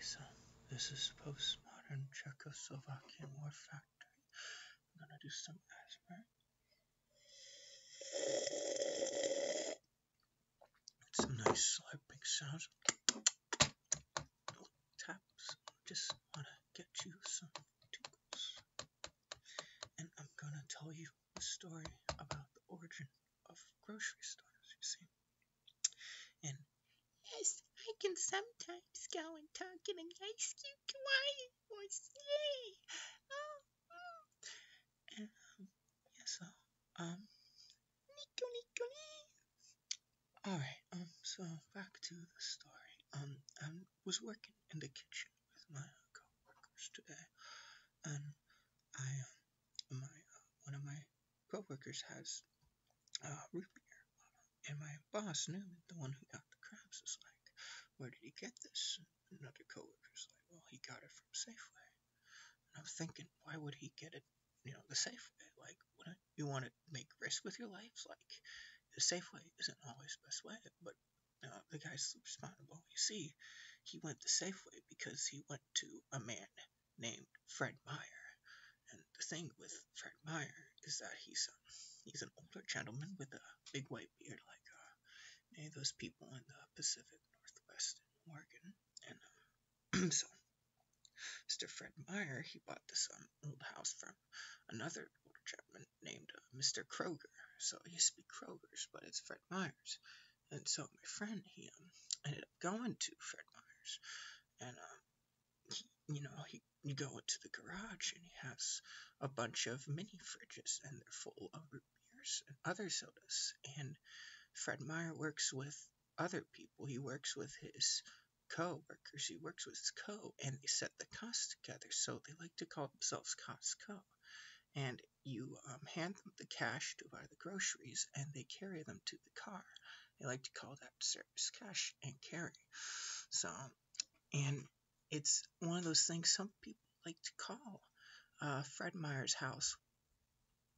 so this is postmodern Czechoslovakian war factory. I'm gonna do some asthma. Some nice slurping sounds. taps. Just wanna get you some tingles. And I'm gonna tell you a story about the origin of grocery stores, you see. Can sometimes go and talk in a nice cute kawaii voice. Yay! Oh, oh. and um, yeah, so um Nico, Nico, nee. alright, um so back to the story. Um I was working in the kitchen with my coworkers today and I um my uh, one of my coworkers has uh root beer and my boss it, the one who got the crabs was like, Where did he get this? And another coworker's like, Well he got it from Safeway. And I'm thinking, why would he get it, you know, the Safeway? Like, wouldn't you want to make risk with your life? Like, the Safeway isn't always the best way, but uh, the guy's responded, well, you see, he went the Safeway because he went to a man named Fred Meyer. And the thing with Fred Meyer is that he's um, he's an older gentleman with a big white beard, like uh, many of those people in the Pacific Northwest in Oregon. And um, so Mr. Fred Meyer, he bought this um, old house from another older gentleman named uh, Mr. Kroger. So it used to be Kroger's, but it's Fred Meyer's. And so my friend, he um, ended up going to Fred Meyer's, and um, he, you know, he you go into the garage and he has a bunch of mini fridges, and they're full of root beers and other sodas. And Fred Meyer works with other people. He works with his co-workers. He works with his co, and they set the costs together. So they like to call themselves Costco. And you um, hand them the cash to buy the groceries, and they carry them to the car. They like to call that service cash and carry. So, and it's one of those things some people like to call uh, Fred Meyer's house.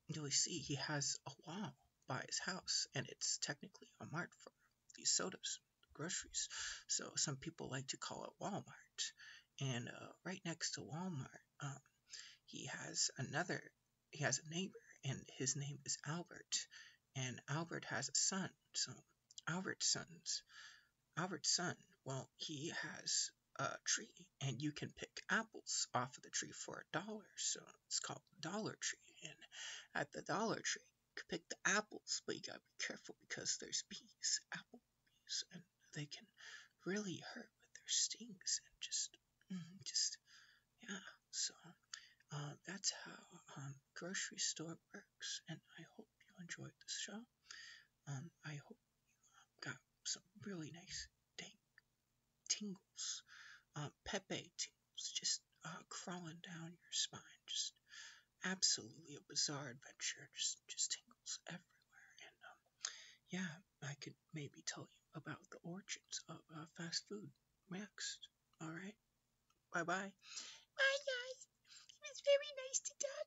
You'll see he has a wall by his house, and it's technically a mart for these sodas, groceries. So some people like to call it Walmart. And uh, right next to Walmart, um, he has another. He has a neighbor, and his name is Albert. And Albert has a son. So Albert's son's Albert's son. Well, he has a tree, and you can pick apples off of the tree for a dollar. So it's called Dollar Tree. And at the Dollar Tree, can pick the apples, but you gotta be careful because there's bees, apple bees, and they can really hurt with their stings and just, mm, just, yeah. So uh, that's how um, grocery store works, and I hope you enjoyed this show. Um, I hope you got some really nice dang tingles, uh, Pepe tingles, just uh, crawling down your spine, just absolutely a bizarre adventure. Just just tingles everywhere, and um, yeah, I could maybe tell you about the origins of uh, fast food next. All right, bye bye. Bye guys, it was very nice to talk.